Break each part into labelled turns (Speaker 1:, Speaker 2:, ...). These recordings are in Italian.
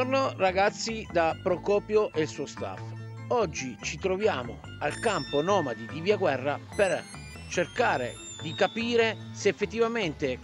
Speaker 1: Buongiorno ragazzi da Procopio e il suo staff. Oggi ci troviamo al campo nomadi di Via Guerra per cercare di capire se effettivamente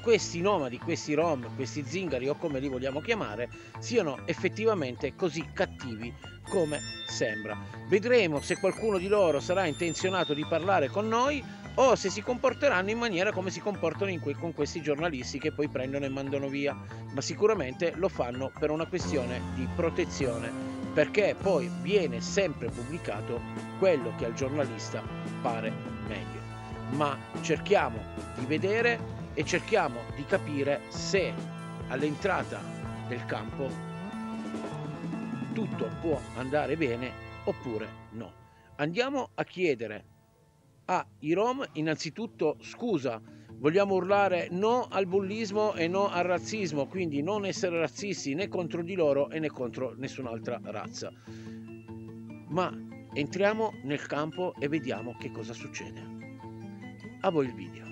Speaker 1: questi nomadi, questi rom, questi zingari o come li vogliamo chiamare, siano effettivamente così cattivi come sembra. Vedremo se qualcuno di loro sarà intenzionato di parlare con noi o se si comporteranno in maniera come si comportano que- con questi giornalisti che poi prendono e mandano via, ma sicuramente lo fanno per una questione di protezione, perché poi viene sempre pubblicato quello che al giornalista pare meglio. Ma cerchiamo di vedere e cerchiamo di capire se all'entrata del campo tutto può andare bene oppure no. Andiamo a chiedere ai Rom innanzitutto scusa, vogliamo urlare no al bullismo e no al razzismo, quindi non essere razzisti né contro di loro né contro nessun'altra razza. Ma entriamo nel campo e vediamo che cosa succede. A voi il video.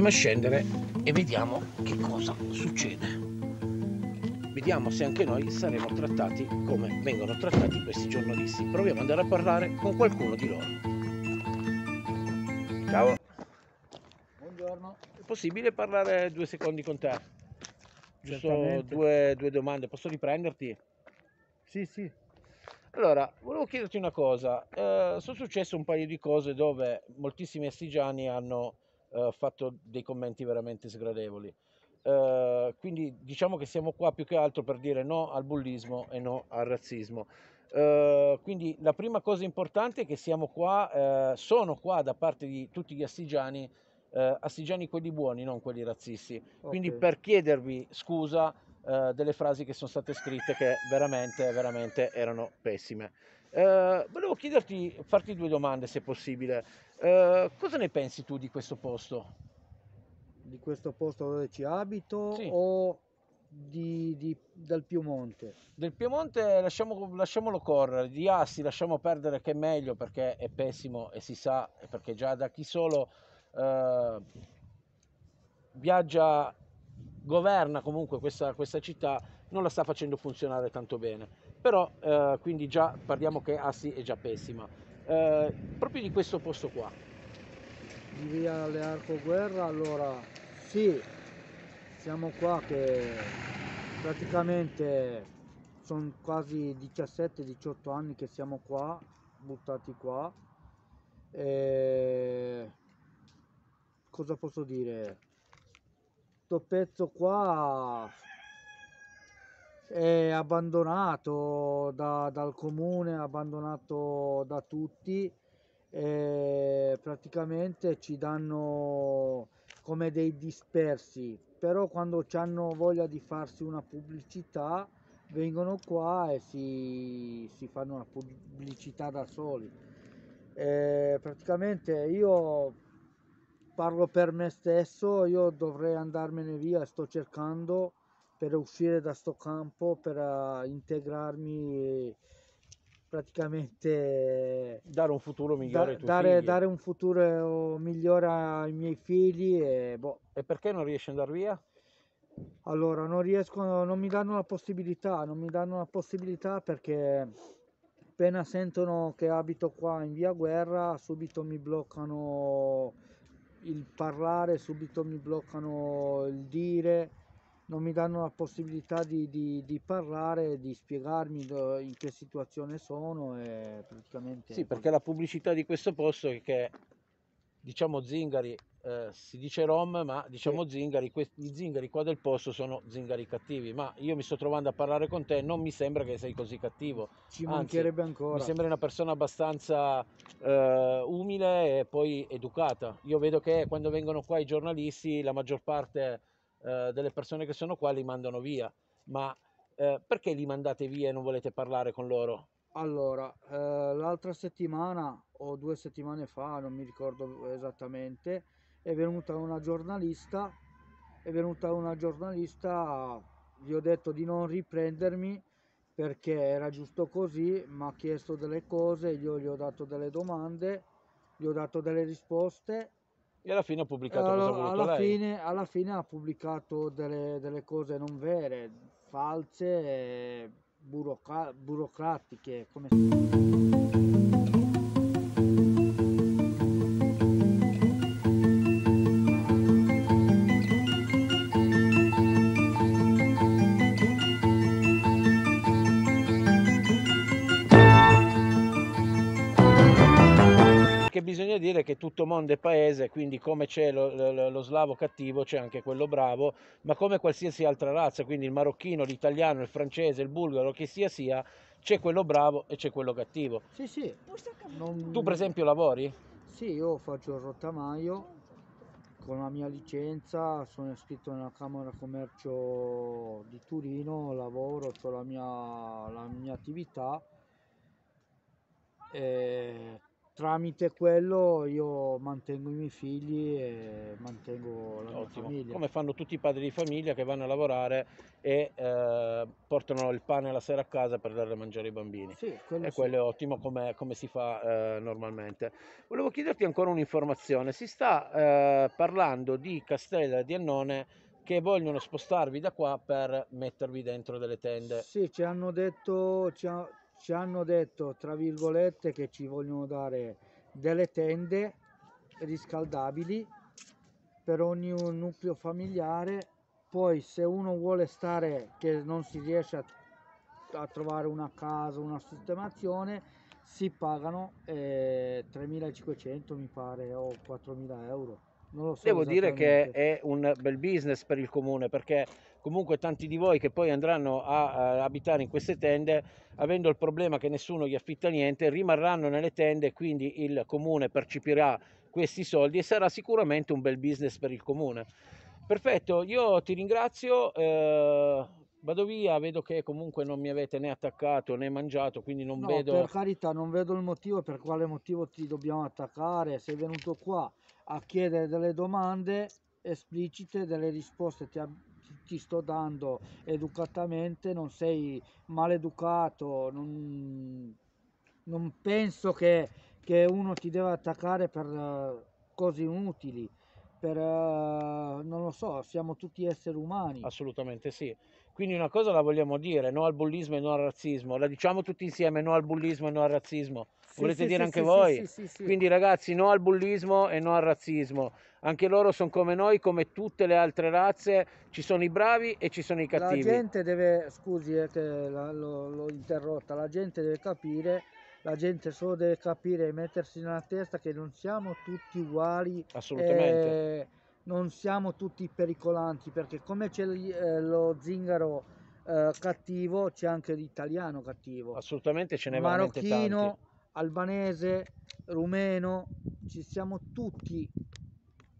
Speaker 1: Proviamo a scendere e vediamo che cosa succede. Vediamo se anche noi saremo trattati come vengono trattati questi giornalisti. Proviamo ad andare a parlare con qualcuno di loro. Ciao,
Speaker 2: Buongiorno.
Speaker 1: è possibile parlare due secondi con te? Giusto due, due domande, posso riprenderti?
Speaker 2: Sì, sì.
Speaker 1: Allora, volevo chiederti una cosa. Eh, sono successe un paio di cose dove moltissimi astigiani hanno eh, fatto dei commenti veramente sgradevoli. Eh, quindi diciamo che siamo qua più che altro per dire no al bullismo e no al razzismo. Eh, quindi la prima cosa importante è che siamo qua, eh, sono qua da parte di tutti gli astigiani, eh, astigiani quelli buoni, non quelli razzisti. Quindi
Speaker 2: Ok.
Speaker 1: per chiedervi scusa eh, delle frasi che sono state scritte che veramente, veramente erano pessime. Eh, volevo chiederti, farti due domande se possibile. Eh, cosa ne pensi tu di questo posto?
Speaker 2: Di questo posto dove ci abito
Speaker 1: Sì.
Speaker 2: o di, di- del Piemonte?
Speaker 1: Del Piemonte lasciamo- lasciamolo correre, di Asti lasciamo perdere che è meglio perché è pessimo e si sa, perché già da chi solo eh, viaggia, governa comunque questa, questa città, non la sta facendo funzionare tanto bene. Però eh, quindi già parliamo che Asti è già pessima. Eh, proprio di questo posto qua.
Speaker 2: Di via Learco Guerra, allora sì, siamo qua che praticamente sono quasi 17-18 anni che siamo qua, buttati qua. E cosa posso dire? Sto pezzo qua è abbandonato da- dal comune, abbandonato da tutti e praticamente ci danno come dei dispersi, però quando hanno voglia di farsi una pubblicità vengono qua e si, si fanno una pubblicità da soli. E praticamente io parlo per me stesso, io dovrei andarmene via, sto cercando per uscire da sto campo, per eh, integrarmi praticamente
Speaker 1: dare un futuro migliore
Speaker 2: da-
Speaker 1: ai
Speaker 2: dare,
Speaker 1: figli.
Speaker 2: dare un futuro migliore ai miei figli e boh,
Speaker 1: E perché non riesci ad andare via?
Speaker 2: allora non riescono, non mi danno la possibilità, non mi danno la possibilità perché appena sentono che abito qua in via Guerra, subito mi bloccano il parlare, subito mi bloccano il dire, non mi danno la possibilità di, di- di parlare, di spiegarmi in che situazione sono e praticamente...
Speaker 1: Sì, perché la pubblicità di questo posto è che diciamo zingari, eh, si dice rom, ma diciamo zingari, que- gli zingari qua del posto sono zingari cattivi, ma io mi sto trovando a parlare con te, non mi sembra che sei così cattivo,
Speaker 2: ci
Speaker 1: anzi,
Speaker 2: mancherebbe ancora.
Speaker 1: mi sembra una persona abbastanza eh, umile e poi educata. Io vedo che quando vengono qua i giornalisti, la maggior parte eh, delle persone che sono qua li mandano via, ma eh, perché li mandate via e non volete parlare con loro?
Speaker 2: Allora, eh, l'altra settimana o due settimane fa, non mi ricordo esattamente, è venuta una giornalista, è venuta una giornalista, gli ho detto di non riprendermi perché era giusto così, mi ha chiesto delle cose, io gli ho dato delle domande, gli ho dato delle risposte
Speaker 1: E alla fine
Speaker 2: e
Speaker 1: pubblicato cosa ha
Speaker 2: alla,
Speaker 1: voluto
Speaker 2: alla
Speaker 1: lei.
Speaker 2: fine, alla fine ha pubblicato delle, delle cose non vere, false, e burocra- burocratiche, come
Speaker 1: Perché bisogna dire che tutto mondo è paese, quindi come c'è lo, lo- lo slavo cattivo c'è anche quello bravo, ma come qualsiasi altra razza, quindi il marocchino, l'italiano, il francese, il bulgaro, che sia sia, c'è quello bravo e c'è quello cattivo.
Speaker 2: Sì, sì. non-
Speaker 1: Tu per esempio lavori?
Speaker 2: Sì, io faccio il rottamaio con la mia licenza, sono iscritto nella Camera Commercio di Turino, lavoro, ho la mia, la mia attività e tramite quello io mantengo i miei figli e mantengo la mia
Speaker 1: Ottimo.
Speaker 2: famiglia.
Speaker 1: Come fanno tutti i padri di famiglia che vanno a lavorare e eh, portano il pane la sera a casa per dare da mangiare ai bambini.
Speaker 2: Sì, quello
Speaker 1: E
Speaker 2: sì.
Speaker 1: quello è ottimo come, come si fa eh, normalmente. Volevo chiederti ancora un'informazione. Si sta eh, parlando di Castella di Annone che vogliono spostarvi da qua per mettervi dentro delle tende.
Speaker 2: Sì, ci hanno detto, ci, ha- ci hanno detto, tra virgolette, che ci vogliono dare delle tende riscaldabili per ogni nucleo familiare. Poi se uno vuole stare, che non si riesce a, a trovare una casa, una sistemazione, si pagano eh, 3.500 mi pare o 4.000 euro. Non lo so
Speaker 1: Devo dire che è un bel business per il comune perché comunque tanti di voi che poi andranno a, a abitare in queste tende, avendo il problema che nessuno gli affitta niente, rimarranno nelle tende e quindi il comune percepirà questi soldi e sarà sicuramente un bel business per il comune. Perfetto, io ti ringrazio, eh, vado via, vedo che comunque non mi avete né attaccato né mangiato, quindi non
Speaker 2: No,
Speaker 1: vedo...
Speaker 2: per carità, non vedo il motivo per quale motivo ti dobbiamo attaccare. Sei venuto qua a chiedere delle domande esplicite, delle risposte ti, ab- ti- sto dando educatamente, non sei maleducato, non, non penso che, che uno ti deve attaccare per eh, cose inutili, per, eh, non lo so, siamo tutti esseri umani.
Speaker 1: Assolutamente sì. Quindi una cosa la vogliamo dire, no al bullismo e no al razzismo. La diciamo tutti insieme, no al bullismo e no al razzismo.
Speaker 2: Sì,
Speaker 1: Volete
Speaker 2: sì,
Speaker 1: dire
Speaker 2: sì,
Speaker 1: anche voi?
Speaker 2: sì, sì, sì.
Speaker 1: Quindi ragazzi, no al bullismo e no al razzismo. Anche loro sono come noi, come tutte le altre razze. Ci sono i bravi e ci sono i
Speaker 2: La
Speaker 1: cattivi.
Speaker 2: gente deve, scusi eh, che la- l'ho, l'ho interrotta, la gente deve capire, la gente solo deve capire e mettersi nella testa che non siamo tutti uguali,
Speaker 1: Assolutamente.
Speaker 2: eh, non siamo tutti pericolanti, perché come c'è eh, lo zingaro eh, cattivo, c'è anche l'italiano cattivo,
Speaker 1: Assolutamente ce n'è veramente tanti.
Speaker 2: marocchino, albanese, rumeno, ci siamo tutti,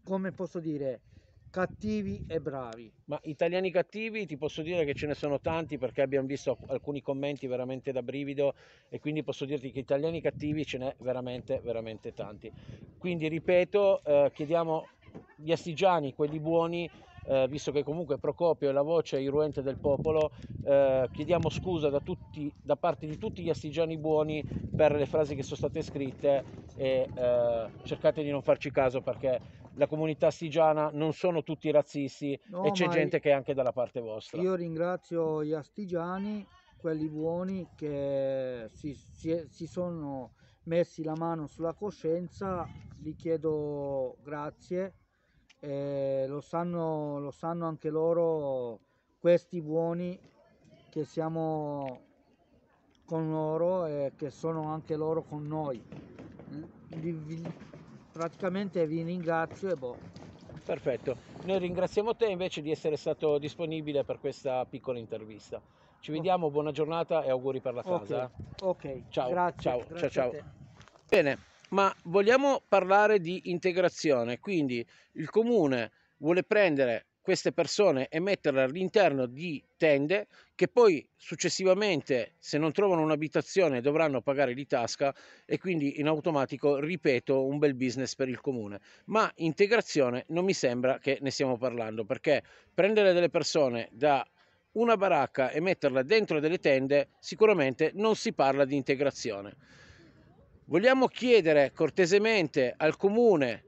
Speaker 2: come posso dire, cattivi e bravi.
Speaker 1: Ma italiani cattivi ti posso dire che ce ne sono tanti perché abbiamo visto alcuni commenti veramente da brivido e quindi posso dirti che italiani cattivi ce n'è veramente, veramente tanti. Quindi ripeto, eh, chiediamo gli astigiani, quelli buoni, eh, visto che comunque Procopio è la voce irruente del popolo, eh, chiediamo scusa da, tutti, da, parte di tutti gli astigiani buoni per le frasi che sono state scritte e eh, cercate di non farci caso perché la comunità astigiana non sono tutti razzisti no, e c'è gente che è anche dalla parte vostra.
Speaker 2: Io ringrazio gli astigiani, quelli buoni che si, si, si sono messi la mano sulla coscienza, gli chiedo grazie e lo sanno, lo sanno anche loro, questi buoni che siamo con loro e che sono anche loro con noi. Vi, praticamente vi ringrazio e boh.
Speaker 1: Perfetto, noi ringraziamo te invece di essere stato disponibile per questa piccola intervista. Ci vediamo, buona giornata e auguri per la casa.
Speaker 2: Ok, okay. ciao. Grazie,
Speaker 1: ciao,
Speaker 2: grazie
Speaker 1: ciao, ciao. Bene, ma vogliamo parlare di integrazione, quindi il comune vuole prendere queste persone e metterle all'interno di tende che poi successivamente se non trovano un'abitazione dovranno pagare di tasca e quindi in automatico ripeto un bel business per il comune. Ma integrazione non mi sembra che ne stiamo parlando perché prendere delle persone da una baracca e metterla dentro delle tende sicuramente non si parla di integrazione Vogliamo chiedere cortesemente al comune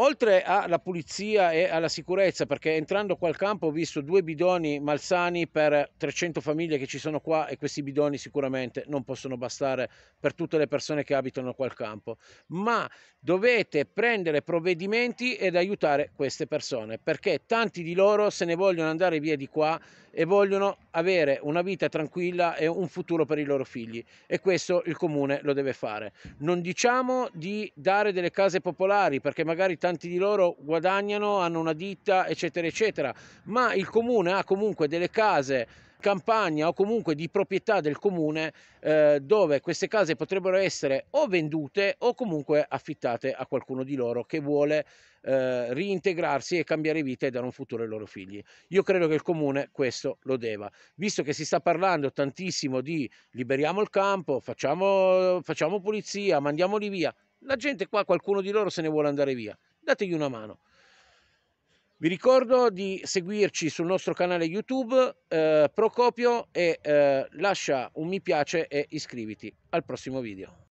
Speaker 1: oltre alla pulizia e alla sicurezza, perché entrando qua al campo ho visto due bidoni malsani per 300 famiglie che ci sono qua e questi bidoni sicuramente non possono bastare per tutte le persone che abitano qua al campo, ma dovete prendere provvedimenti ed aiutare queste persone, perché tanti di loro se ne vogliono andare via di qua e vogliono avere una vita tranquilla e un futuro per i loro figli e questo il comune lo deve fare. Non diciamo di dare delle case popolari perché magari tanti di loro guadagnano, hanno una ditta, eccetera, eccetera, ma il comune ha comunque delle case campagna o comunque di proprietà del comune eh, dove queste case potrebbero essere o vendute o comunque affittate a qualcuno di loro che vuole eh, reintegrarsi e cambiare vita e dare un futuro ai loro figli. Io credo che il comune questo lo deva, visto che si sta parlando tantissimo di liberiamo il campo, facciamo, facciamo pulizia, mandiamoli via. La gente qua, qualcuno di loro se ne vuole andare via. Dategli una mano. Vi ricordo di seguirci sul nostro canale YouTube eh, Procopio e eh, lascia un mi piace e iscriviti. Al prossimo video.